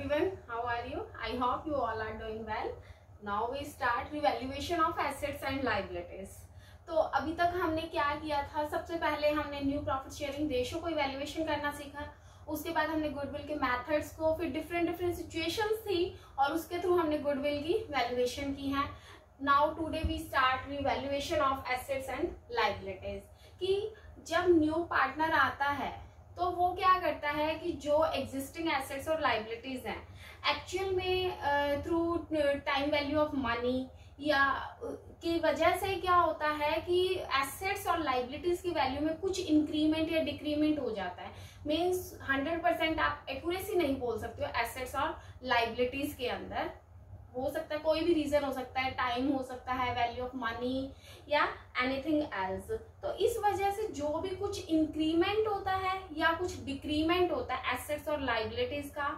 everyone. How are you? I hope you all are doing well. Now we start revaluation of assets and liabilities. तो अभी तक हमने क्या किया था सबसे पहले हमने न्यू प्रॉफिट शेयरिंग रेशो को इवेल्युएशन करना सीखा उसके बाद हमने गुडविल के मेथड्स को, फिर डिफरेंट डिफरेंट सिचुएशंस थी और उसके थ्रू हमने गुडविल की वैल्यूएशन की है now today we start revaluation of assets and liabilities कि जब न्यू पार्टनर आता है तो वो क्या करता है कि जो एग्जिस्टिंग एसेट्स और लाइबिलिटीज हैं एक्चुअल में through time value of money या की वजह से क्या होता है कि एसेट्स और लाइबिलिटीज की वैल्यू में कुछ इंक्रीमेंट या डिक्रीमेंट हो जाता है। मीन्स हंड्रेड परसेंट आप एक्यूरेसी नहीं बोल सकते हो एसेट्स और लाइबिलिटीज के अंदर। हो सकता है, कोई भी रीजन हो सकता है टाइम हो सकता है वैल्यू ऑफ़ मनी या एनीथिंग एल्स तो इस वजह से जो भी कुछ इंक्रीमेंट होता है या कुछ डिक्रीमेंट होता है एसेट्स और लाइबिलिटीज का,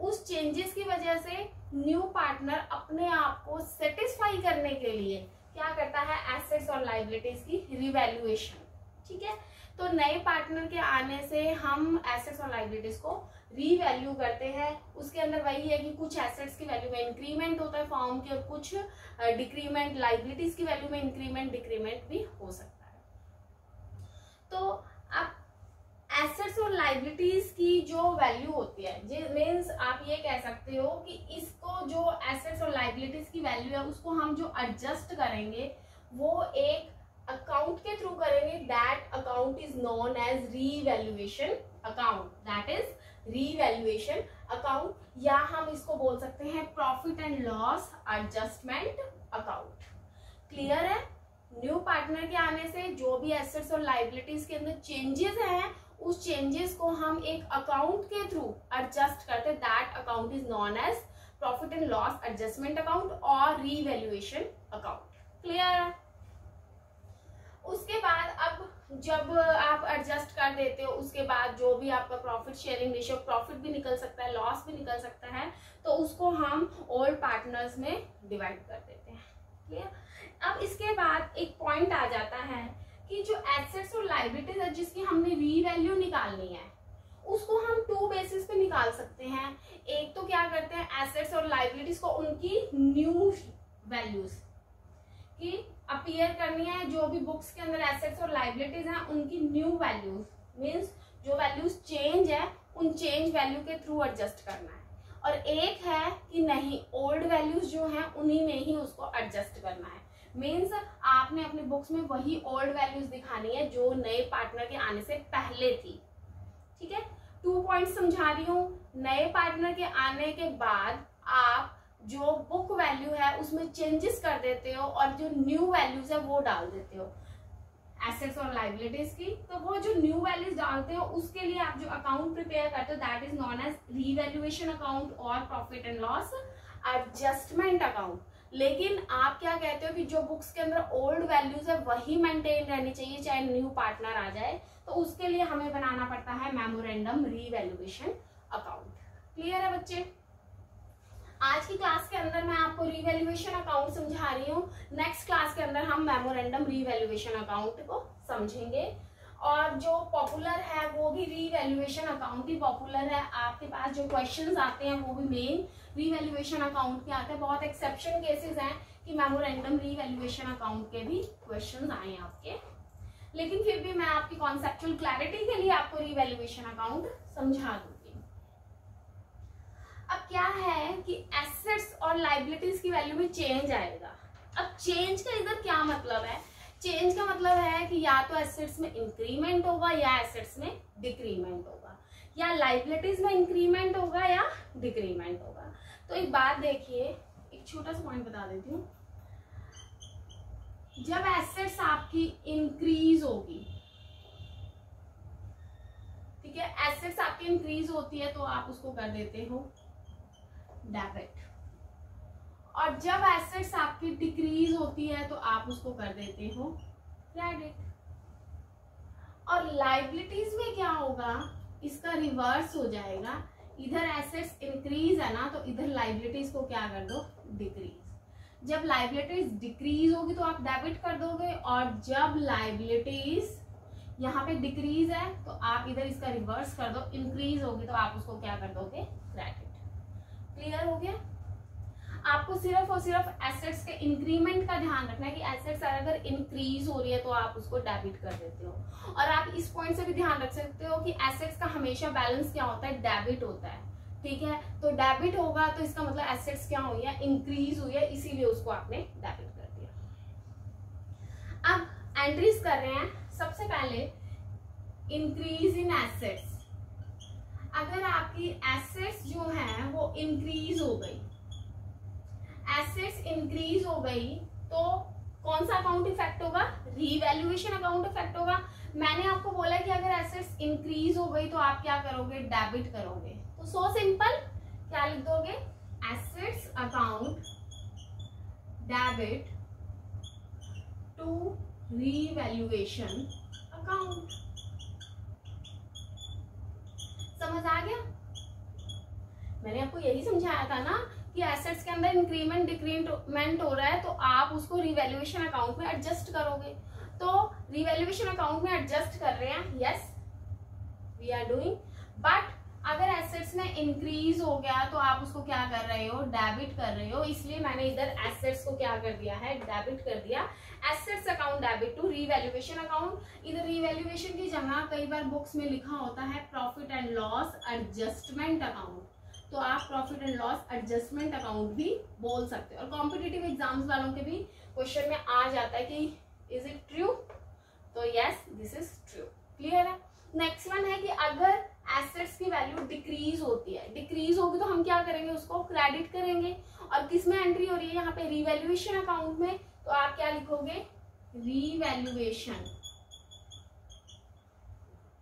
उस चेंजेस की वजह से न्यू पार्टनर अपने आप को सेटिस्फाई करने के लिए क्या करता है एसेट्स और लाइबिलिटीज की रिवैल्यूएशन ठीक है? तो नए पार्टनर के आने से हम एसेट्स और लाइबिलिटीज को रीवैल्यू करते हैं, उसके अंदर वही है कि कुछ एसेट्स की वैल्यू में इंक्रीमेंट होता है फॉर्म के और कुछ डिक्रीमेंट लाइबिलिटीज की वैल्यू में इंक्रीमेंट डिक्रीमेंट भी हो सकता है। तो अब एसेट्स और लाइबिलिटीज की जो वैल्यू होती है मीन्स आप ये कह सकते हो कि इसको जो एसेट्स और लाइबिलिटीज की वैल्यू है, उसको हम जो एडजस्ट करेंगे, वो एक अकाउंट के थ्रू करेंगे that account is known as revaluation account that is revaluation account या हम इसको बोल सकते हैं profit and loss adjustment account clear है? न्यू पार्टनर के आने से जो भी एसेट्स और लाइबिलिटीज के अंदर चेंजेस हैं, उस चेंजेस को हम एक अकाउंट के थ्रू एडजस्ट करते that account is known as profit and loss adjustment account और रीवैल्यूएशन अकाउंट क्लियर उसके बाद अब जब आप एडजस्ट कर देते हो, उसके बाद जो भी आपका प्रॉफिट शेयरिंग रेशियो प्रॉफिट भी निकल सकता है लॉस भी निकल सकता है तो उसको हम ओल्ड पार्टनर्स में डिवाइड कर देते हैं। क्लियर अब इसके बाद एक पॉइंट आ जाता है कि जो एसेट्स और लाइबिलिटीज है, जिसकी हमने री वैल्यू निकालनी है, उसको हम टू बेसिस पे निकाल सकते हैं। एक तो क्या करते हैं एसेट्स और लाइबिलिटीज को उनकी न्यू वैल्यूज़ की अपियर करनी है, जो भी बुक्स के अंदर एसेट्स और लाइबिलिटीज हैं, उनकी न्यू वैल्यूज़ मींस जो वैल्यूज़ चेंज है, उन चेंज वैल्यू के थ्रू एडजस्ट करना है। और एक है कि नहीं ओल्ड वैल्यूज़ जो हैं, उन्हीं में ही उसको एडजस्ट करना है। मीन्स आपने अपनी बुक्स में वही ओल्ड वैल्यूज़ दिखानी है, जो नए पार्टनर के आने से पहले थी। ठीक है? टू पॉइंट समझा रही हूँ। नए पार्टनर के आने के बाद आप जो बुक वैल्यू है, उसमें चेंजेस कर देते हो और जो न्यू वैल्यूज़ है, वो डाल देते हो। एसेट्स और लाइबिलिटीज की तो वो जो न्यू वैल्यूज़ डालते हो, उसके लिए आप जो अकाउंट प्रिपेयर करते हो that is known as revaluation account और profit and loss adjustment account लेकिन आप क्या कहते हो कि जो बुक्स के अंदर ओल्ड वैल्यूज़ है, वही मेंटेन रहनी चाहिए, चाहे न्यू पार्टनर आ जाए तो उसके लिए हमें बनाना पड़ता है मेमोरेंडम रीवैल्यूएशन अकाउंट क्लियर है बच्चे? आज की क्लास के अंदर मैं आपको रीवैल्यूएशन अकाउंट समझा रही हूँ। नेक्स्ट क्लास के अंदर हम मेमोरेंडम रीवैल्यूएशन अकाउंट को समझेंगे। और जो पॉपुलर है, वो भी रीवैल्यूएशन अकाउंट ही पॉपुलर है। आपके पास जो क्वेश्चंस आते हैं, वो भी मेन रीवैल्यूएशन अकाउंट के आते हैं। बहुत एक्सेप्शन केसेस हैं कि मेमोरेंडम रीवैल्यूएशन अकाउंट के भी क्वेश्चन आए हैं आपके। लेकिन फिर भी मैं आपकी कॉन्सेप्चुअल क्लैरिटी के लिए आपको रीवैल्यूएशन अकाउंट समझा दूँगी अब क्या है कि एसेट्स और लाइबिलिटीज की वैल्यू में चेंज आएगा। अब चेंज का इधर क्या मतलब है? चेंज का मतलब है कि या तो एसेट्स में इंक्रीमेंट होगा या एसेट्स में डिक्रीमेंट होगा। या लाइबिलिटीज में इंक्रीमेंट होगा या डिक्रीमेंट होगा। तो एक बात देखिए, एक छोटा सा पॉइंट बता देती हूँ। जब एसेट्स आपकी इंक्रीज होगी, ठीक है? एसेट्स आपकी इंक्रीज होती है तो आप उसको कर देते हो। डेबिट और जब एसेट्स आपकी डिक्रीज होती है तो आप उसको कर देते हो क्रेडिट और लाइबिलिटीज में क्या होगा? इसका रिवर्स हो जाएगा. इधर एसेट्स इंक्रीज है ना तो इधर लाइबिलिटीज को क्या कर दो? डिक्रीज जब लाइबिलिटीज डिक्रीज होगी तो आप डेबिट कर दोगे. और जब लाइबिलिटीज यहाँ पे डिक्रीज है तो आप इधर इसका रिवर्स कर दो. इंक्रीज होगी तो आप उसको क्या कर दोगे? गया? आपको सिर्फ़ और सिर्फ़ एसेट्स के इंक्रीमेंट का ध्यान रखना है कि एसेट्स अगर इंक्रीज हो रही है तो आप उसको डेबिट कर देते हो। और आप इस पॉइंट से भी ध्यान रख सकते हो कि एसेट्स का हमेशा बैलेंस क्या होता है? डेबिट होता है। ठीक है? तो डेबिट होगा तो इसका मतलब एसेट्स क्या हुई है? इंक्रीज हुई है, इसीलिए उसको आपने डेबिट कर दिया। अब एंट्रीज कर रहे हैं। सबसे पहले इंक्रीज इन एसेट्स अगर आपकी एसेट्स जो है वो इंक्रीज हो गई एसेट्स इंक्रीज हो गई तो कौन सा अकाउंट इफ़ेक्ट होगा? रीवैल्यूएशन अकाउंट इफ़ेक्ट होगा। मैंने आपको बोला कि अगर एसेट्स इंक्रीज हो गई तो आप क्या करोगे? डेबिट करोगे। तो सो सिंपल क्या लिख दोगे? Assets account debit to revaluation account समझ आ गया? मैंने आपको यही समझाया था ना कि एसेट्स के अंदर इंक्रीमेंट डिक्रीमेंट हो रहा है तो आप उसको रिवेल्युएशन अकाउंट में एडजस्ट करोगे। तो रिवेल्युएशन अकाउंट में एडजस्ट कर रहे हैं yes we are doing but अगर एसेट्स में इंक्रीज हो गया तो आप उसको क्या कर रहे हो? डेबिट कर रहे हो, इसलिए मैंने इधर एसेट्स को क्या कर दिया है? डेबिट कर दिया। Assets account debit to revaluation account इधर रीवैल्यूएशन की जगह कई बार बुक्स में लिखा होता है profit and loss adjustment account तो आप profit and loss adjustment account भी बोल सकते हो। और कॉम्पिटेटिव एग्ज़ाम्स वालों के भी क्वेश्चन में आ जाता है कि इज़ इट ट्रू तो yes this is true clear है? नेक्स्ट वन है कि अगर एसेट्स की वैल्यू डिक्रीज होती है डिक्रीज होगी तो हम क्या करेंगे? उसको क्रेडिट करेंगे। और किसमें एंट्री हो रही है? यहाँ पे रिवैल्यूएशन अकाउंट में तो आप क्या लिखोगे? Revaluation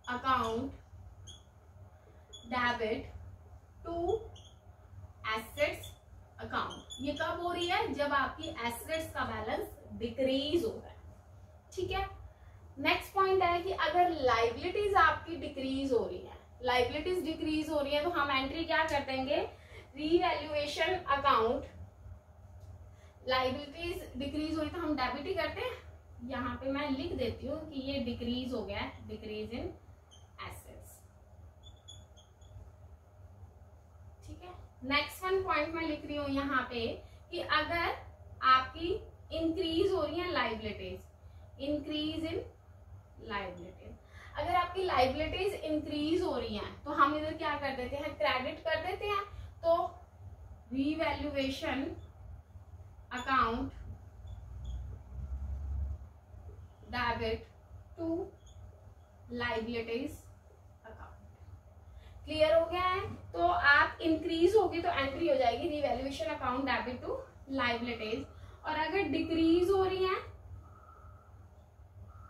account debit to assets account ये कब हो रही है? जब आपकी एसेट्स का बैलेंस डिक्रीज हो रहा है। ठीक है? नेक्स्ट पॉइंट है कि अगर लाइबिलिटीज आपकी डिक्रीज हो रही है लाइबिलिटीज डिक्रीज हो रही है तो हम एंट्री क्या कर देंगे? रीवैल्यूएशन अकाउंट लाइबिलिटीज डिक्रीज हो रही तो हम डेबिट ही करते हैं। यहाँ पे मैं लिख देती हूँ कि ये डिक्रीज हो गया है डिक्रीज इन एसेट्स ठीक है? नेक्स्ट वन पॉइंट मैं लिख रही हूँ यहाँ पे कि अगर आपकी इंक्रीज हो रही है लाइबिलिटीज इंक्रीज इन लाइबिलिटीज अगर आपकी लाइबिलिटीज इंक्रीज हो रही हैं तो हम इधर क्या कर देते हैं? क्रेडिट कर देते हैं। तो revaluation account debit to liabilities clear हो गया है? तो आप इंक्रीज होगी तो एंट्री हो जाएगी revaluation account debit to liabilities और अगर डिक्रीज हो रही है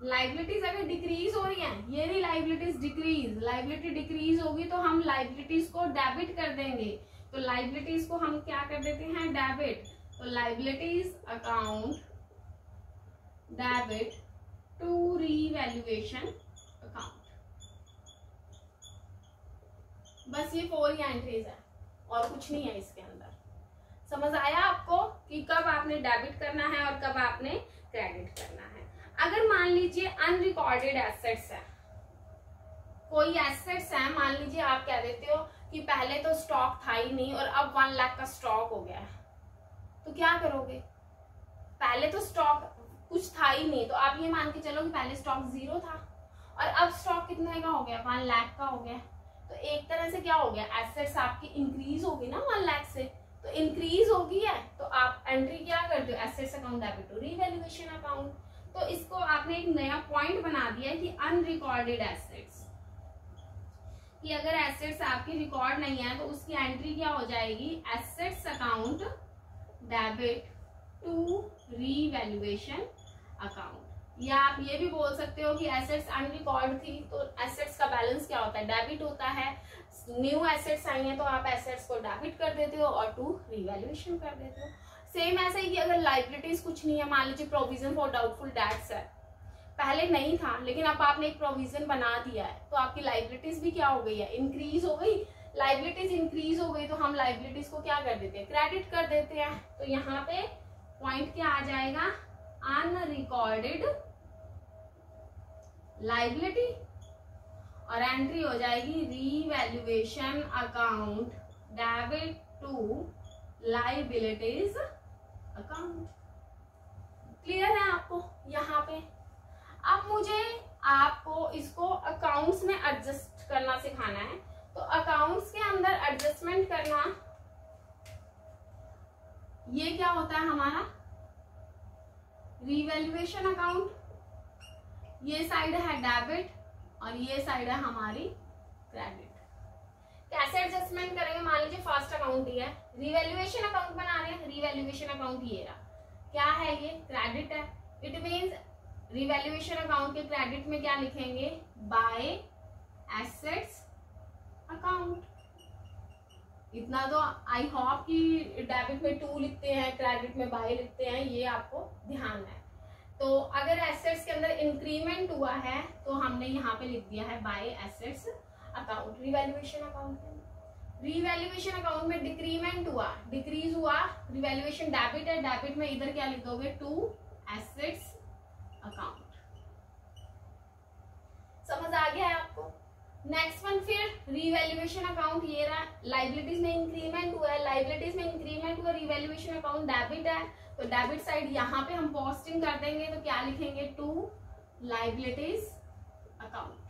लाइबिलिटीज अगर डिक्रीज हो रही है, ये नहीं लाइबिलिटीज डिक्रीज लाइबिलिटी डिक्रीज होगी तो हम लाइबिलिटीज को डेबिट कर देंगे. तो लाइबिलिटीज को हम क्या कर देते हैं? डेबिट तो liabilities account debit to revaluation बस ये फोर ही एंट्रीज है, और कुछ नहीं है इसके अंदर। समझ आया आपको कि कब आपने डेबिट करना है और कब आपने क्रेडिट करना है? अगर मान लीजिए अनरिकॉर्डेड एसेट्स है, कोई एसेट्स है, मान लीजिए आप कह देते हो कि पहले तो स्टॉक था ही नहीं और अब वन लाख का स्टॉक हो गया है। तो क्या करोगे? पहले तो स्टॉक कुछ था ही नहीं तो आप ये मान के चलो कि पहले स्टॉक ज़ीरो था, और अब स्टॉक कितने का हो गया? वन लाख का हो गया। तो एक तरह से क्या हो गया? एसेट्स आपकी इंक्रीज होगी ना वन लाख से। तो इंक्रीज होगी है तो आप एंट्री क्या करते हो? Assets account debit to revaluation account तो इसको आपने एक नया पॉइंट बना दिया कि अनरिकॉर्डेड एसेट्स कि अगर एसेट्स आपकी रिकॉर्ड नहीं है तो उसकी एंट्री क्या हो जाएगी? Assets account debit to revaluation account या आप ये भी बोल सकते हो कि एसेट्स अनरिकॉर्ड थी तो एसेट्स का बैलेंस क्या होता है? डेबिट होता है न्यू एसेट्स आई हैं तो आप एसेट्स को डेबिट कर देते हो और टू रिवेल्यूएशन कर देते हो। सेम ऐसा ही कि अगर लाइबिलिटीज कुछ नहीं है, मान लीजिए प्रोविज़न फॉर डाउटफुल डेट्स है। पहले नहीं था, लेकिन अब आपने एक प्रोविज़न बना दिया है तो आपकी लाइबिलिटीज भी क्या हो गई है? इंक्रीज हो गई। लाइबिलिटीज इंक्रीज हो गई तो हम लाइबिलिटीज को क्या कर देते हैं? क्रेडिट कर देते हैं। तो यहाँ पे पॉइंट क्या आ जाएगा? अनरिकॉर्डेड लाइबिलिटी और एंट्री हो जाएगी revaluation account debit to liabilities account clear है आपको? यहाँ पे। अब मुझे आपको इसको अकाउंट्स में एडजस्ट करना सिखाना है। तो अकाउंट्स के अंदर एडजस्टमेंट करना, ये क्या होता है हमारा? रिवेल्युएशन अकाउंट ये साइड है डेबिट और ये साइड है हमारी क्रेडिट कैसे एडजस्टमेंट करेंगे? मान लीजिए फ़र्स्ट अकाउंट दिया है रिवेल्युएशन अकाउंट बना रहे हैं रिवेल्युएशन अकाउंट ये रहा. क्या है ये? क्रेडिट है. इट मीन्स रिवेल्युएशन अकाउंट के क्रेडिट में क्या लिखेंगे? By assets account. इतना तो आई होप कि डेबिट में टू लिखते हैं क्रेडिट में बाय लिखते हैं, ये आपको ध्यान है। तो अगर एसेट्स के अंदर इंक्रीमेंट हुआ है तो हमने यहाँ पे लिख दिया है by assets account revaluation account revaluation account में डिक्रीमेंट हुआ डिक्रीज हुआ रिवेल्युएशन डेबिट है डेबिट में इधर क्या लिख दोगे टू एसेट्स अकाउंट समझ आ गया है आपको? नेक्स्ट वन फिर रिवेल्युएशन अकाउंट ये रहा लाइबिलिटीज में इंक्रीमेंट हुआ है। लाइबिलिटीज में इंक्रीमेंट हुआ रिवेल्युएशन अकाउंट डेबिट है। तो डेबिट साइड यहाँ पे हम पोस्टिंग कर देंगे तो क्या लिखेंगे? टू लाइबिलिटीज अकाउंट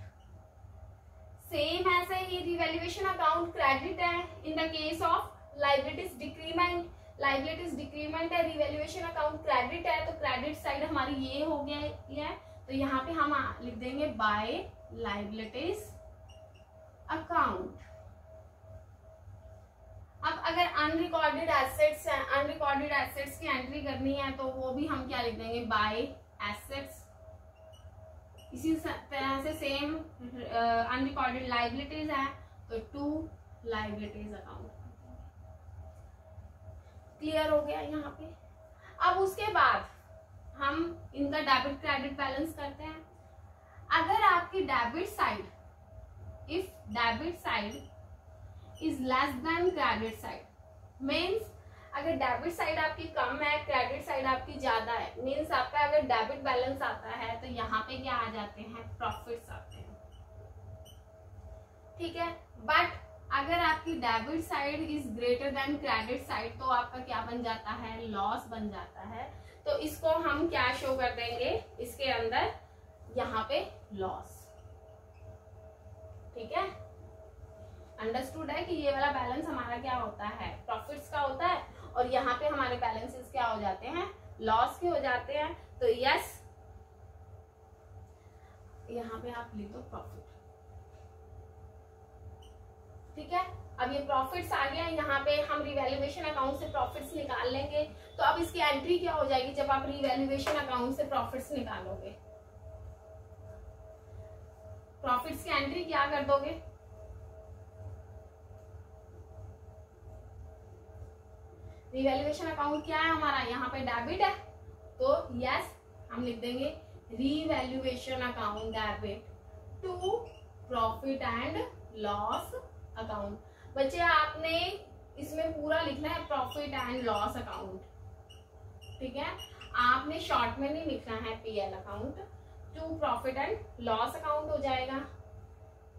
सेम ऐसे ही रिवेल्युएशन अकाउंट क्रेडिट है। In the case of liabilities decrement liabilities decrement है रिवेल्युएशन अकाउंट क्रेडिट है। तो क्रेडिट साइड हमारी ये हो गया है। तो यहाँ पे हम लिख देंगे बाय लाइबिलिटीज अकाउंट अब अगर अनरिकॉर्डेड एसेट्स हैं अनरिकॉर्डेड एसेट्स की एंट्री करनी है तो वो भी हम क्या लिख देंगे? बाय एसेट्स इसी तरह से सेम अनरिकॉर्डेड लाइबिलिटीज है तो टू लाइबिलिटीज अकाउंट क्लियर हो गया यहाँ पे? अब उसके बाद हम इनका डेबिट क्रेडिट बैलेंस करते हैं। अगर आपकी debit side if debit side is less than credit side, means अगर डेबिट साइड आपकी कम है क्रेडिट साइड आपकी ज़्यादा है मीन्स आपका अगर डेबिट बैलेंस आता है तो यहाँ पे क्या आ जाते हैं? प्रॉफिट्स आते हैं। ठीक है? बट अगर आपकी debit side is greater than credit side तो आपका क्या बन जाता है? लॉस बन जाता है। तो इसको हम क्या शो कर देंगे? इसके अंदर यहाँ पे लॉस ठीक है? अंडरस्टूड है कि ये वाला बैलेंस हमारा क्या होता है? प्रॉफिट्स का होता है और यहाँ पे हमारे बैलेंसेस क्या हो जाते हैं? लॉस के हो जाते हैं। तो यस यहाँ पे आप लिख दो प्रॉफिट ठीक है? अब ये प्रॉफिट्स आ गया। यहाँ पे हम रिवेल्युएशन अकाउंट से प्रॉफिट्स निकाल लेंगे। तो अब इसकी एंट्री क्या हो जाएगी जब आप रिवेल्युएशन अकाउंट से प्रॉफिट्स निकालोगे? प्रॉफिट्स की एंट्री क्या कर दोगे? रिवेल्युएशन अकाउंट क्या है हमारा? यहाँ पे डेबिट है। तो यस हम लिख देंगे revaluation account debit to profit and loss account बच्चे, आपने इसमें पूरा लिखना है प्रॉफिट एंड लॉस अकाउंट ठीक है? आपने शॉर्ट में नहीं लिखना है PL account to profit and loss account हो जाएगा,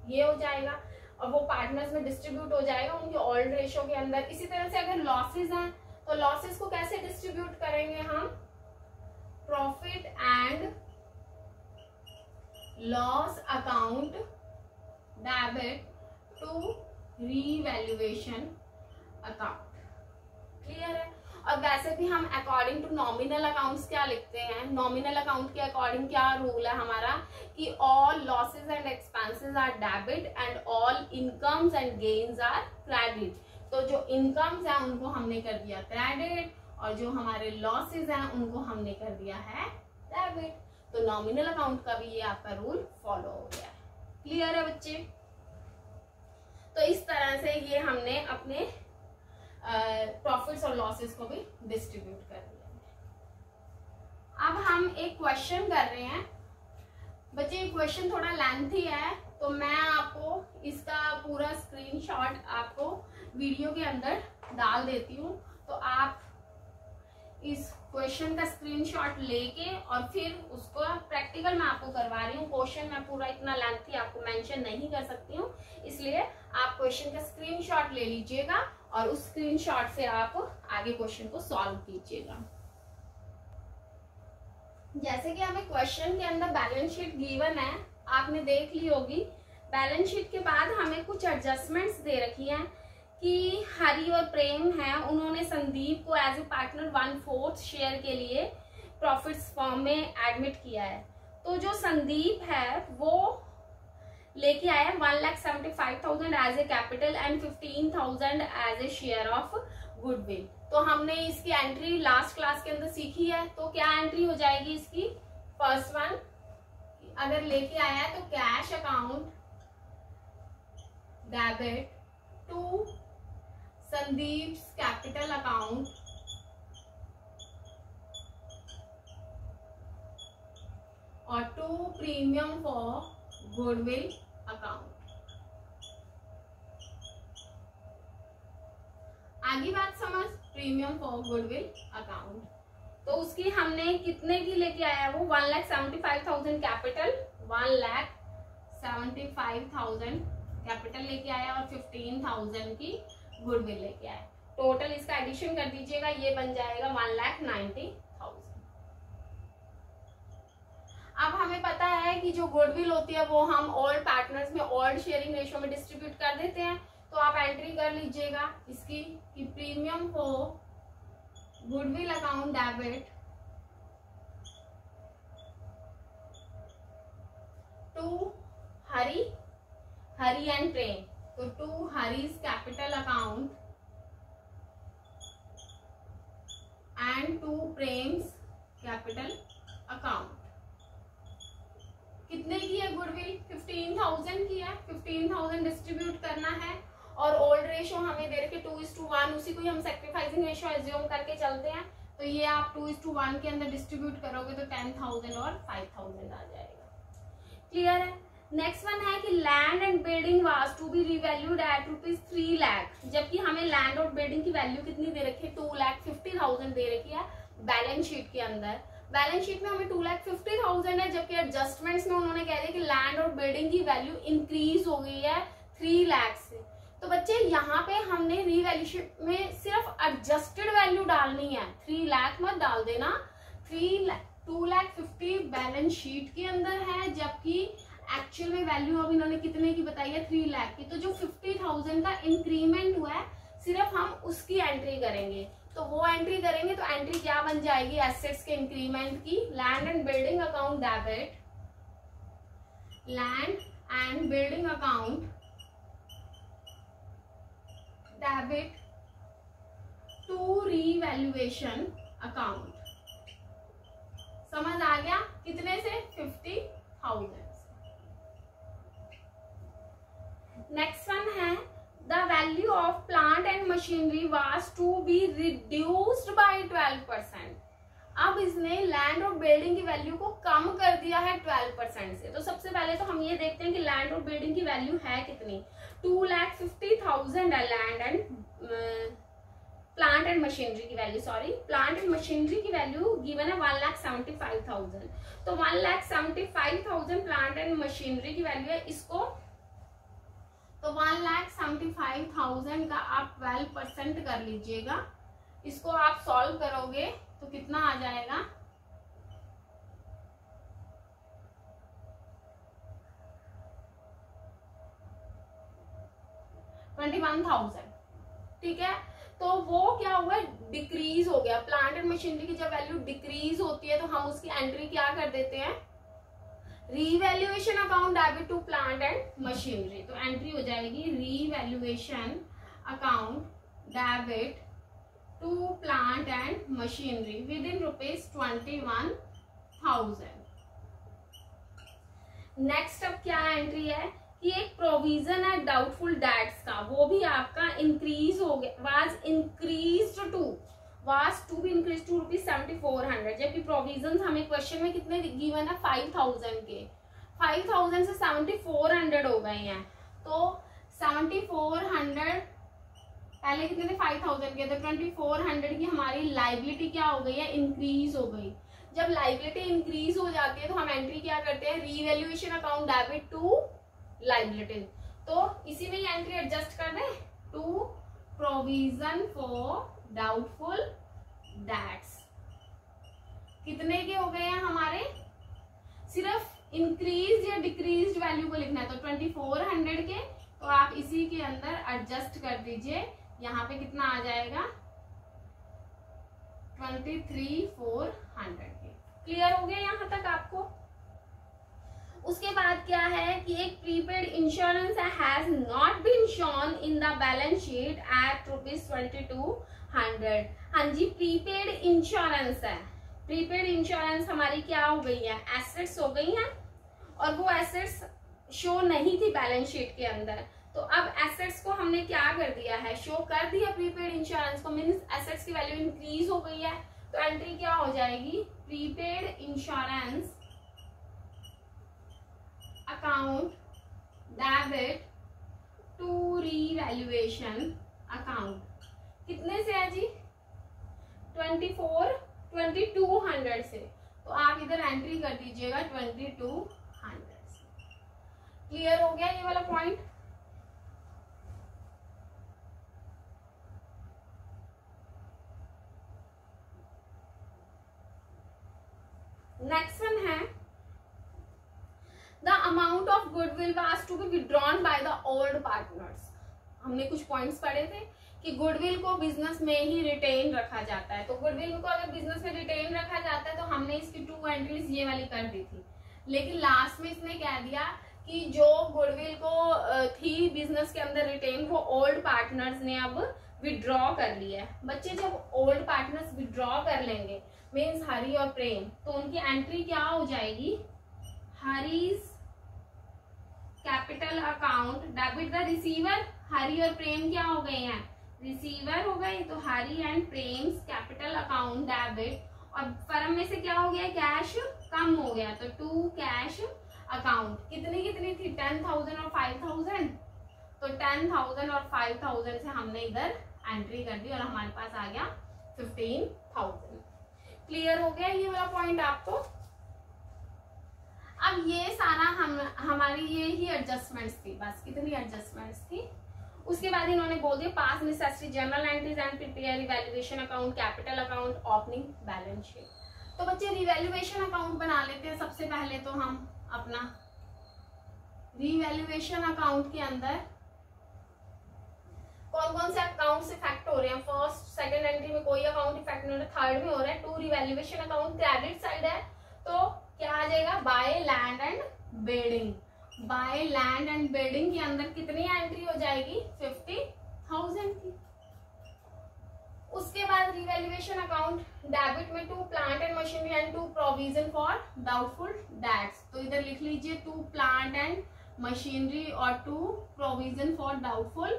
ये हो जाएगा, और वो पार्टनर्स में डिस्ट्रीब्यूट हो जाएगा उनके ओल्ड रेशो के अंदर। इसी तरह से अगर लॉसेज हैं तो लॉसेज को कैसे डिस्ट्रीब्यूट करेंगे हम? Profit and loss account debit to revaluation account clear है? और वैसे भी हम अकॉर्डिंग टू नॉमिनल अकाउंट्स क्या लिखते हैं? नॉमिनल अकाउंट के अकॉर्डिंग क्या रूल है हमारा? कि all losses and expenses are debit and all incomes and gains are credit तो जो इनकम्स है, उनको हमने कर दिया क्रेडिट और जो हमारे लॉसेज हैं, उनको हमने कर दिया है डेबिट तो नॉमिनल अकाउंट का भी ये आपका रूल फॉलो हो गया क्लियर है बच्चे? तो इस तरह से ये हमने अपने प्रॉफिट्स और लॉसेस को भी डिस्ट्रीब्यूट कर दिया अब हम एक क्वेश्चन कर रहे हैं। बच्चे क्वेश्चन थोड़ा लेंथी है तो मैं आपको इसका पूरा स्क्रीनशॉट आपको वीडियो के अंदर डाल देती हूँ। तो आप इस क्वेश्चन का स्क्रीनशॉट लेके और फिर उसको प्रैक्टिकल मैं आपको करवा रही हूँ। क्वेश्चन मैं पूरा इतना लेंथी आपको मेंशन नहीं कर सकती हूँ, इसलिए आप क्वेश्चन का स्क्रीनशॉट ले लीजिएगा। और उस स्क्रीनशॉट से आप आगे क्वेश्चन को सॉल्व कीजिएगा। जैसे कि हमें क्वेश्चन के अंदर बैलेंस शीट गिवन है, आपने देख ली होगी। बैलेंस शीट के बाद हमें कुछ एडजस्टमेंट्स दे रखी हैं कि हरि और प्रेम है। उन्होंने संदीप को as a partner one fourth share के लिए प्रॉफिट्स फॉर्म में एडमिट किया है। तो जो संदीप है, वो लेके आया one lakh seventy five thousand as a capital and fifteen thousand as a share of goodwill तो हमने इसकी एंट्री लास्ट क्लास के अंदर सीखी है तो क्या एंट्री हो जाएगी इसकी? फ़र्स्ट वन अगर लेके आया है तो cash account debit to Sandeep capital account और to premium for goodwill account. आगे बात समझ प्रीमियम फॉर गुडविल अकाउंट तो उसकी हमने कितने की लेके आया वो? One lakh seventy five thousand capital one lakh seventy five thousand capital लेके आया और फिफ्टीन थाउज़ेंड की गुडविल लेके आया। टोटल इसका एडिशन कर दीजिएगा, ये बन जाएगा वन लाख नाइन्टी थाउज़ेंड अब हमें पता है कि जो गुडविल होती है, वो हम ओल्ड पार्टनर्स में ओल्ड शेयरिंग रेशियो में डिस्ट्रीब्यूट कर देते हैं। तो आप एंट्री कर लीजिएगा इसकी कि प्रीमियम हो goodwill account debit to Hari Hari and Prem तो to Hari's capital account and to Prem's capital account कितने की है गुडविल फिफ्टीन थाउज़ेंड की है। फिफ्टीन थाउज़ेंड डिस्ट्रीब्यूट करना है। और ओल्ड रेशियो हमें दे रखे टू इज़ टू वन उसी को ही हम सेक्रीफाइसिंग रेशियो एज्यूम करके चलते हैं। तो ये आप टू इज़ टू वन के अंदर डिस्ट्रीब्यूट करोगे तो टेन थाउज़ेंड और फाइव थाउज़ेंड आ जाएगा। क्लियर है? नेक्स्ट वन है कि land and building was to be revalued at rupees three lakh जबकि हमें लैंड और बिल्डिंग की वैल्यू कितनी दे रखी है? टू लैख फिफ्टी थाउज़ेंड दे रखी है। बैलेंस शीट के अंदर। बैलेंस शीट में हमें टू लैख फिफ्टी थाउज़ेंड है, जबकि एडजस्टमेंट्स में उन्होंने कह दिया कि लैंड और बिल्डिंग की वैल्यू इंक्रीज हो गई है थ्री लैख से। तो बच्चे, यहाँ पे हमने रीवैल्यूशन में सिर्फ़ एडजस्टेड वैल्यू डालनी है। थ्री लाख मत डाल देना। Three two lakh fifty balance sheet के अंदर है, जबकि एक्चुअल में वैल्यू अब इन्होंने कितने की बताई है? थ्री लाख की। तो जो फिफ्टी थाउज़ेंड का इंक्रीमेंट हुआ है, सिर्फ़ हम उसकी एंट्री करेंगे। तो वो एंट्री करेंगे तो एंट्री क्या बन जाएगी? एसेट्स के इंक्रीमेंट की land and building account debit land and building account debit to revaluation account समझ आ गया? कितने से? Fifty thousand next one is the value of plant and machinery was to be reduced by twelve percent अब इसने land और building की value को कम कर दिया है ट्वेल्व परसेंट से। तो सबसे पहले तो हम ये देखते हैं कि लैंड और बिल्डिंग की वैल्यू है कितनी। टू लैख फिफ्टी थाउज़ेंड है land and plant and machinery की value sorry plant and machinery की वैल्यू गिवन है one lakh seventy five thousand तो one lakh seventy five thousand plant and machinery की वैल्यू है, इसको तो one lakh seventy five thousand का आप ट्वेल्व परसेंट कर लीजिएगा। इसको आप सॉल्व करोगे तो कितना आ जाएगा? ट्वेंटी वन थाउज़ेंड ठीक है? तो वो क्या हुआ? डिक्रीज हो गया। प्लांट एंड मशीनरी की जब वैल्यू डिक्रीज होती है तो हम उसकी एंट्री क्या कर देते हैं? Revaluation account debit to plant and machinery तो एंट्री हो जाएगी revaluation account debit to plant and machinery with in rupees twenty one thousand next अब क्या एंट्री है? कि एक प्रोविज़न है डाउटफुल डेट्स का, वो भी आपका इंक्रीज हो गया was increase to was to be increase to rupees seventy four hundred जबकि प्रोविज़न हमें क्वेश्चन में कितने गिवन है? फाइव थाउज़ेंड के। फाइव थाउज़ेंड से सेवेंटी फोर हंड्रेड हो गए हैं। तो सेवेंटी फोर हंड्रेड पहले कितने थे? फाइव थाउज़ेंड के। तो ट्वेंटी फोर हंड्रेड की हमारी लाइबिलिटी क्या हो गई है? इंक्रीज हो गई। जब लाइबिलिटी इंक्रीज हो जाती है तो हम एंट्री क्या करते हैं? Revaluation account debit to liability तो इसी में एंट्री एडजस्ट कर दें। To provision for doubtful debts कितने के हो गए हैं हमारे? सिर्फ़ इंक्रीज या डिक्रीज वैल्यू को लिखना है। तो ट्वेंटी फोर हंड्रेड के तो आप इसी के अंदर एडजस्ट कर दीजिए। यहाँ पे कितना आ जाएगा? ट्वेंटी थ्री फोर हंड्रेड के। क्लियर हो गया यहाँ तक आपको? उसके बाद क्या है कि एक prepaid insurance has not been shown in the balance sheet at rupees twenty two hundred. हाँ जी, प्रीपेड इंश्योरेंस है। प्रीपेड इंश्योरेंस हमारी क्या हो गई है? एसेट्स हो गई हैं, और वो एसेट्स शो नहीं थी बैलेंस शीट के अंदर। तो अब एसेट्स को हमने क्या कर दिया है? शो कर दिया प्रीपेड इंश्योरेंस को मीन्स एसेट्स की वैल्यू इंक्रीज हो गई है। तो एंट्री क्या हो जाएगी? Prepaid insurance account debit to revaluation account कितने से है जी? Twenty four twenty two hundred से। तो आप इधर एंट्री कर दीजिएगा ट्वेंटी टू हंड्रेड से। क्लियर हो गया ये वाला point next one is the amount of goodwill was to be withdrawn by the old partners हमने कुछ पॉइंट्स पढ़े थे। कि गुडविल को बिज़नेस में ही रिटेन रखा जाता है। तो गुडविल को अगर बिज़नेस में रिटेन रखा जाता है तो हमने इसकी टू एंट्रीज ये वाली कर दी थी। लेकिन लास्ट में इसने कह दिया कि जो गुडविल को थी बिज़नेस के अंदर रिटेन वो ओल्ड पार्टनर्स ने अब विड्रॉ कर लिया है। बच्चे जब ओल्ड पार्टनर्स विड्रॉ कर लेंगे मीन्स हरी और प्रेम तो उनकी एंट्री क्या हो जाएगी? Hari's capital account debit the receiver Hari और प्रेम क्या हो गए हैं? रिसीवर हो गए तो Hari and Prem capital account debit और फर्म में से क्या हो गया? कैश कम हो गया तो टू कैश अकाउंट कितनी कितनी थी? टेन थाउज़ेंड और फाइव थाउज़ेंड तो टेन थाउज़ेंड और फाइव थाउज़ेंड से हमने इधर एंट्री कर दी और हमारे पास आ गया फिफ्टीन थाउज़ेंड क्लियर हो गया ये वाला पॉइंट आपको? अब ये सारा हम, हमारी ये ही एडजस्टमेंट्स थी, बस कितनी एडजस्टमेंट्स थी। उसके बाद इन्होंने बोल दिया, pass necessary journal entries and prepare revaluation account, capital account, opening balance sheet. तो बच्चे, रिवैल्यूएशन अकाउंट बना लेते हैं सबसे पहले तो हम अपना। रिवैल्यूएशन अकाउंट के अंदर कौन कौन से अकाउंट इफ़ेक्ट हो रहे हैं? फ़र्स्ट, सेकंड एंट्री में कोई अकाउंट इफ़ेक्ट नहीं हो रहा, थर्ड में हो रहा है, to, revaluation account, credit side है तो क्या आ जाएगा? By land and building. By land and building के अंदर कितनी एंट्री हो जाएगी? फिफ्टी थाउज़ेंड की। उसके बाद रिवैल्यूएशन अकाउंट डेबिट में to plant and machinery and to provision for doubtful debts तो इधर लिख लीजिए टू प्लांट एंड मशीनरी और to provision for doubtful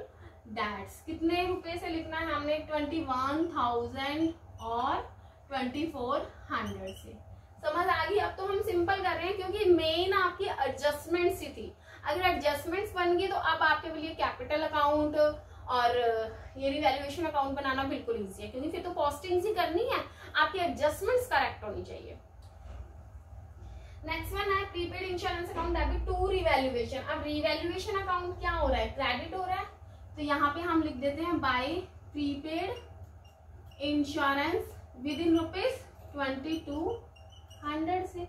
debts कितने रुपए से लिखना है हमने? ट्वेंटी वन थाउज़ेंड और ट्वेंटी फोर हंड्रेड से। समझ आ गई? अब तो हम सिंपल कर रहे हैं क्योंकि मेन आपकी एडजस्टमेंट सी थी। अगर एडजस्टमेंट्स बन गई तो अब आपके लिए कैपिटल अकाउंट और, ये रिवैल्यूएशन अकाउंट बनाना बिल्कुल इजी है, क्योंकि फिर तो कॉस्टिंग ही करनी है। आपकी एडजस्टमेंट्स करेक्ट होनी चाहिए। नेक्स्ट वन है prepaid insurance account debit to revaluation अब रिवैल्यूएशन अकाउंट क्या हो रहा है? क्रेडिट हो रहा है? तो यहाँ पे हम लिख देते हैं by prepaid insurance with in rupees twenty two hundred से।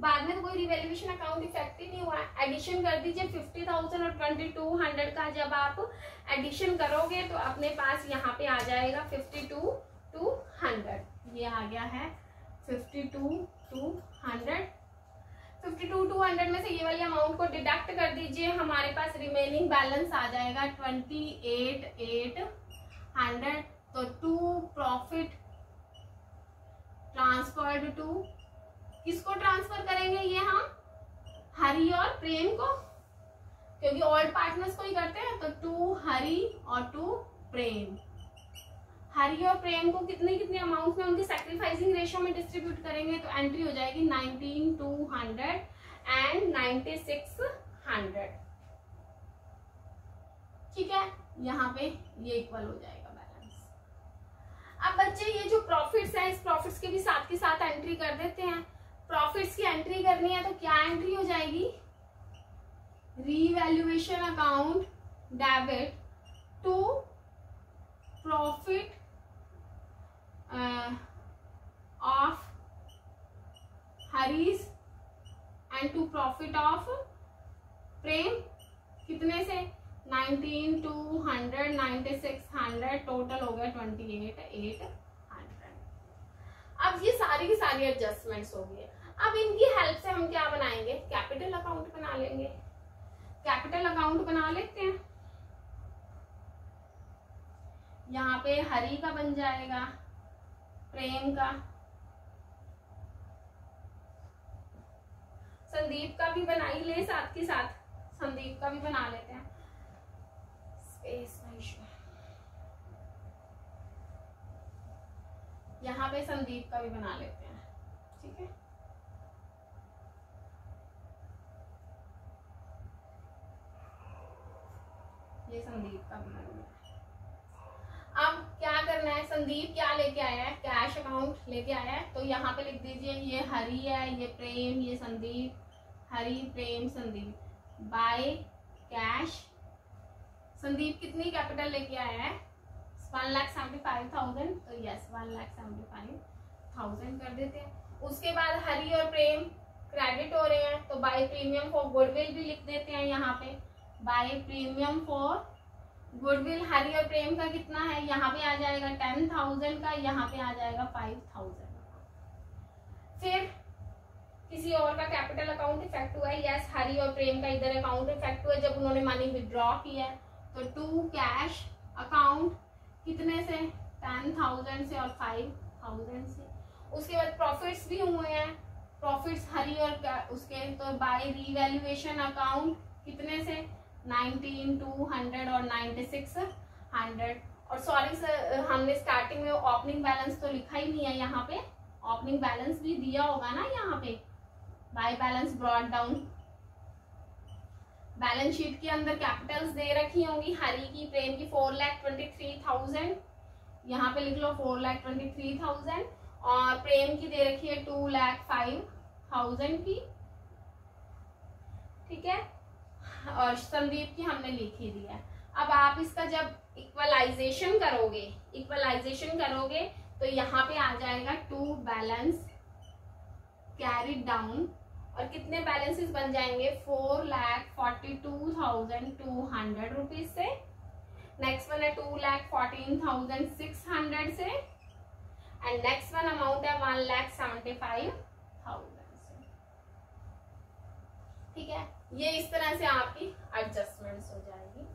बाद में तो कोई रिवेल्यूशन अकाउंट इफ़ेक्ट ही नहीं हुआ। एडिशन कर दीजिए फिफ्टी थाउज़ेंड और ट्वेंटी टू हंड्रेड का जब आप एडिशन करोगे तो अपने पास यहाँ पे आ जाएगा फिफ्टी टू टू हंड्रेड ये आ गया है fifty two two hundred fifty two two hundred में से ये वाली अमाउंट को डिडक्ट कर दीजिए। हमारे पास रिमेनिंग बैलेंस आ जाएगा ट्वेंटी एट एट हंड्रेड तो टू प्रॉफिट ट्रांसफर्ड टू किसको ट्रांसफ़र करेंगे ये हम? हरी और प्रेम को? क्योंकि ओल्ड पार्टनर्स को ही करते हैं तो टू हरी और टू प्रेम। हरी और प्रेम को कितने कितने अमाउंट में उनकी सेक्रीफाइसिंग रेशियो में डिस्ट्रीब्यूट करेंगे तो एंट्री हो जाएगी nineteen two hundred and ninety six hundred ठीक है? यहाँ पे ये इक्वल हो जाएगा बैलेंस अब बच्चे, ये जो प्रॉफिट्स हैं, इस प्रॉफिट्स के भी साथ के साथ एंट्री कर देते हैं। प्रॉफिट्स की एंट्री करनी है तो क्या एंट्री हो जाएगी? Revaluation account debit to profit of Hari's and to profit of Prem कितने से? Nineteen two hundred ninety six hundred total हो गया ट्वेंटी एट एट हंड्रेड अब ये सारी की सारी एडजस्टमेंट्स हो गई अब इनकी हेल्प से हम क्या बनाएँगे? कैपिटल अकाउंट बना लेंगे। कैपिटल अकाउंट बना लेते हैं। यहाँ पे हरी का बन जाएगा, प्रेम का। संदीप का भी बना ही ले साथ के साथ। संदीप का भी बना लेते हैं। स्पेस यहाँ पे संदीप का भी बना लेते हैं। ठीक है? ये संदीप का बन अब क्या करना है? संदीप क्या लेके आया है? कैश अकाउंट लेके आया है। तो यहाँ पे लिख दीजिए, ये हरी है, ये प्रेम, ये संदीप। हरी, प्रेम, संदीप। बाय कैश संदीप कितनी कैपिटल लेके आया है? One lakh seventy five thousand तो yes one lakh seventy five thousand कर देते हैं। उसके बाद हरी और प्रेम क्रेडिट हो रहे हैं। तो बाय प्रीमियम फॉर गुडविल भी लिख देते हैं यहाँ पे। By premium for goodwill Hari और प्रेम का कितना है? यहाँ पे आ जाएगा टेन थाउज़ेंड का, यहाँ पे आ जाएगा फाइव थाउज़ेंड फिर किसी और का कैपिटल अकाउंट इफ़ेक्ट हुआ है? यस हरी और प्रेम का इधर अकाउंट इफ़ेक्ट हुआ जब उन्होंने मनी विड्रॉ किया तो टू कैश अकाउंट कितने से? टेन थाउज़ेंड से और फाइव थाउज़ेंड से। उसके बाद प्रॉफिट्स भी हुए हैं। प्रॉफिट्स हरी और उसके तो बाय रीवैल्यूएशन अकाउंट कितने से? नाइनटीन टू हंड्रेड और नाइन्टी सिक्स हंड्रेड। और सॉरी सर हमने स्टार्टिंग में ओपनिंग बैलेंस तो लिखा ही नहीं है यहाँ पे। ओपनिंग बैलेंस भी दिया होगा ना यहाँ पे। By balance brought down balance sheet के अंदर कैपिटल्स दे रखी होंगी। हरी की, प्रेम की four lakh twenty three thousand यहाँ पे लिख लो four lakh twenty three thousand और प्रेम की दे रखी है टू लैख फाइव थाउज़ेंड की। ठीक है? और संदीप की हमने लिख ही। दिया अब आप इसका जब इक्वलाइजेशन करोगे इक्वलाइजेशन करोगे तो यहाँ पे आ जाएगा टू बैलेंस कैरी डाउन और कितने बैलेंसेस बन जाएँगे? Four lakh forty two thousand two hundred rupees से। नेक्स्ट वन है two lakh fourteen thousand six hundred से। एंड नेक्स्ट वन अमाउंट है one lakh seventy five thousand से। ठीक है? ये इस तरह से आपकी एडजस्टमेंट्स हो जाएगी।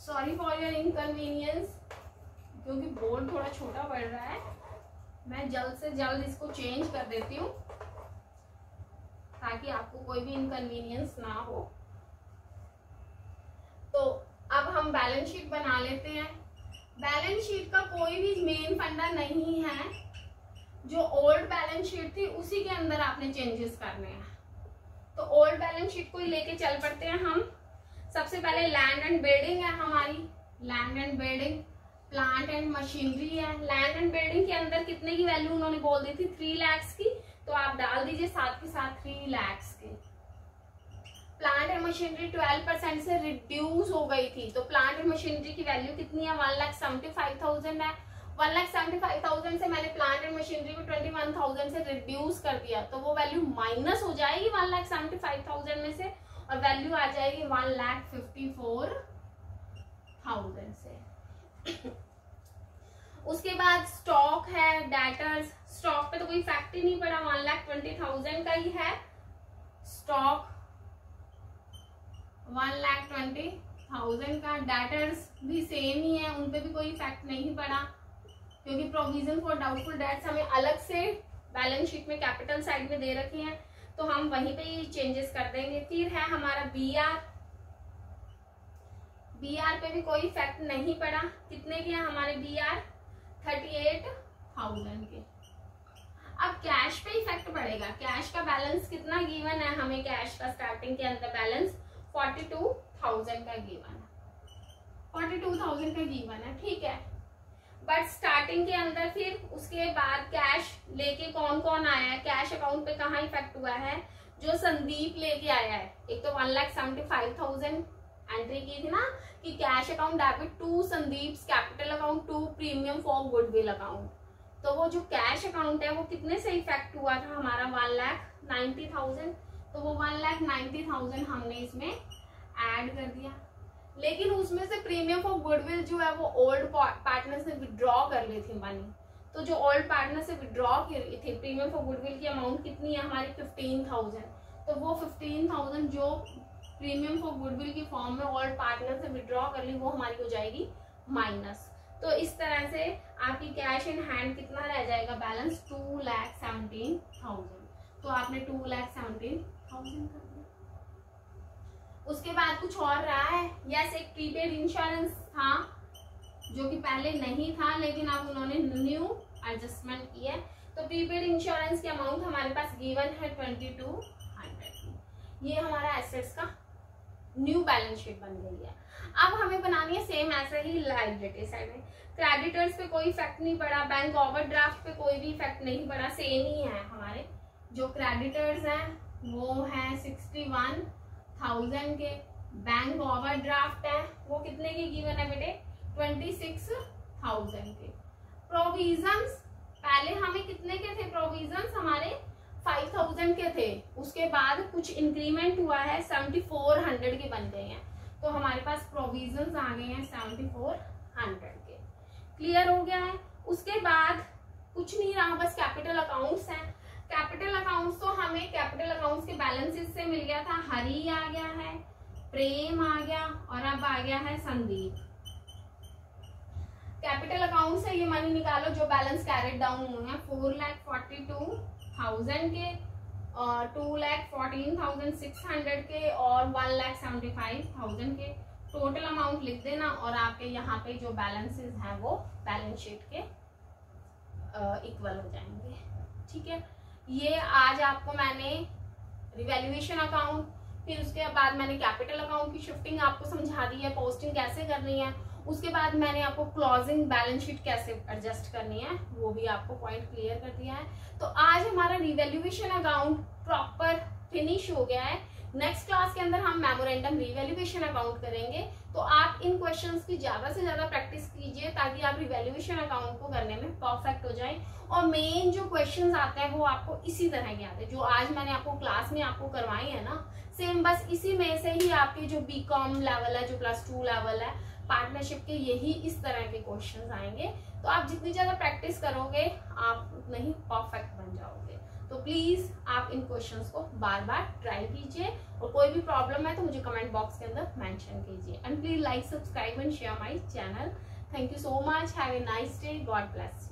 सॉरी फॉर योर इनकन्वीनियंस क्योंकि बोर्ड थोड़ा छोटा पड़ रहा है। मैं जल्द से जल्द इसको चेंज कर देती हूँ, ताकि आपको कोई भी इनकन्वीनियंस ना हो। तो अब हम बैलेंस शीट बना लेते हैं। बैलेंस शीट का कोई भी मेन फंडा नहीं है। जो ओल्ड बैलेंस शीट थी, उसी के अंदर आपने चेंजेस करने हैं। तो ओल्ड बैलेंस शीट को ही लेके चल पड़ते हैं हम। सबसे पहले लैंड एंड बिल्डिंग है हमारी। Land and building plant and machinery है। लैंड एंड बिल्डिंग के अंदर कितने की वैल्यू उन्होंने बोल दी थी? थ्री लैक्स की। तो आप डाल दीजिए साथ के साथ थ्री लैक्स की। Plant and machinery twelve percent से रिड्यूस हो गई थी। तो प्लांट एंड मशीनरी की वैल्यू कितनी है? One lakh seventy five thousand है। One lakh seventy five thousand से मैंने प्लांट एंड मशीनरी को ट्वेंटी वन थाउज़ेंड से रिड्यूस कर दिया तो वो वैल्यू माइनस हो जाएगी one lakh seventy five thousand में से और वैल्यू आ जाएगी one lakh fifty four thousand से। उसके बाद स्टॉक है डेटर्स स्टॉक पे तो कोई फैक्ट ही नहीं पड़ा, वन लाख ट्वेंटी थाउज़ेंड का ही है। Stock one lakh twenty thousand का डेटर्स भी सेम ही है, उन पे भी कोई फैक्ट नहीं पड़ा। क्योंकि प्रोविज़न फॉर डाउटफुल डेट्स हमें अलग से बैलेंस शीट में कैपिटल साइड में दे रखे हैं तो हम वहीं पे ही चेंजेस कर देंगे। फिर है हमारा बी आर बी आर पे भी कोई इफ़ेक्ट नहीं पड़ा। कितने के हैं हमारे B R thirty eight thousand के। अब कैश पे इफ़ेक्ट पड़ेगा। कैश का बैलेंस कितना गिवन है हमें कैश का स्टार्टिंग के अंदर बैलेंस फोर्टी टू थाउज़ेंड का गिवन है। फोर्टी टू थाउज़ेंड का गिवन है। ठीक है। बट स्टार्टिंग के अंदर फिर उसके बाद कैश लेके कौन कौन आया है? कैश अकाउंट पे कहाँ इफ़ेक्ट हुआ है? जो संदीप लेके आया है। एक तो one lakh seventy five thousand entry की थी ना, कि cash account debit to Sandeep capital account to premium for goodwill account तो वो जो कैश अकाउंट है, वो कितने से इफ़ेक्ट हुआ था हमारा वन लाख नाइन्टी थाउज़ेंड तो वो वन लाख नाइन्टी थाउज़ेंड हमने इसमें ऐड कर दिया। लेकिन उसमें से प्रीमियम फॉर गुडविल जो है वो ओल्ड पार्टनर से विड्रॉ कर ली थी मनी तो जो ओल्ड पार्टनर से विड्रॉ की थी प्रीमियम फॉर गुडविल की अमाउंट कितनी है? हमारी फिफ्टीन थाउज़ेंड तो वो फिफ्टीन थाउज़ेंड जो प्रीमियम फॉर गुडविल की फॉर्म में ओल्ड पार्टनर से विड्रॉ कर ली, वो हमारी हो जाएगी माइनस तो इस तरह से आपकी कैश इन हैंड कितना रह जाएगा? Balance two lakh seventeen thousand तो आपने टू लैख सेवनटीन थाउज़ेंड उसके बाद कुछ और रहा है? यस एक प्रीपेड इंश्योरेंस था, जो कि पहले नहीं था, लेकिन अब उन्होंने न्यू एडजस्टमेंट किया तो प्रीपेड इंश्योरेंस की अमाउंट हमारे पास गिवन है ट्वेंटी टू हंड्रेड ये हमारा एसेट्स का न्यू बैलेंस शीट बन गई है। अब हमें बनानी है सेम ऐसे ही लाइबिलिटी साइड में। क्रेडिटर्स पे कोई इफ़ेक्ट नहीं पड़ा बैंक ओवरड्राफ्ट पे कोई भी इफ़ेक्ट नहीं पड़ा सेम ही है हमारे। जो क्रेडिटर्स हैं, वो हैं सिक्सटी वन थाउज़ेंड के बैंक ओवरड्राफ्ट है, वो कितने के गिवन है बेटे? ट्वेंटी सिक्स थाउज़ेंड के। प्रोविजंस पहले हमें कितने के थे प्रोविजंस हमारे फाइव थाउज़ेंड के थे। उसके बाद कुछ इंक्रीमेंट हुआ है सेवेंटी फोर हंड्रेड के बन गए हैं। तो हमारे पास प्रोविज़न आ गए हैं सेवेंटी फोर हंड्रेड के। क्लियर हो गया है? उसके बाद कुछ नहीं रहा, बस कैपिटल अकाउंट्स हैं। कैपिटल अकाउंट्स तो हमें कैपिटल अकाउंट्स के बैलेंसेस से मिल गया था। हरी आ गया है, प्रेम आ गया और अब आ गया है संदीप। कैपिटल अकाउंट से ये मनी निकालो जो बैलेंस कैरेट डाउन हुए हैं। Four lakh forty two thousand के, और two lakh fourteen thousand six hundred के, और one lakh seventy five thousand के। टोटल अमाउंट लिख देना और आपके यहाँ पे जो बैलेंसेस हैं वो बैलेंस शीट के इक्वल हो जाएँगे। ठीक है? ये आज आपको मैंने रिवेल्युएशन अकाउंट फिर उसके बाद मैंने कैपिटल अकाउंट की शिफ्टिंग आपको समझा दी है पोस्टिंग कैसे करनी है, उसके बाद मैंने आपको क्लोजिंग बैलेंस शीट कैसे एडजस्ट करनी है, वो भी आपको पॉइंट क्लियर कर दिया है। तो आज हमारा रिवेल्युएशन अकाउंट प्रॉपर फिनिश हो गया है। नेक्स्ट क्लास के अंदर हम मेमोरेंडम रिवेल्युएशन अकाउंट करेंगे। तो आप इन क्वेश्चंस की ज़्यादा से ज़्यादा प्रैक्टिस कीजिए ताकि आप रिवेल्युएशन अकाउंट को करने में परफेक्ट हो जाए। और मेन जो क्वेश्चंस आते हैं, वो आपको इसी तरह के आते हैं। जो आज मैंने आपको क्लास में आपको करवाई है ना सेम बस इसी में से ही आपके जो बी लेवल है, जो प्लस टू लेवल है पार्टनरशिप के यही इस तरह के क्वेश्चन आएँगे। तो आप जितनी ज़्यादा प्रैक्टिस करोगे, आप उतना ही परफेक्ट बन जाओगे। तो प्लीज़ आप इन क्वेश्चंस को बार बार ट्राई कीजिए और कोई भी प्रॉब्लम है तो मुझे कमेंट बॉक्स के अंदर मेंशन कीजिए। And please like subscribe and share my channel thank you so much have a nice day God bless